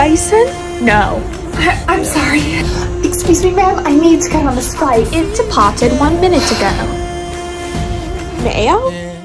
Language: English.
Bison? No. I I'm sorry. Excuse me, ma'am. I need to get on the flight. It departed one minute ago. Mayo?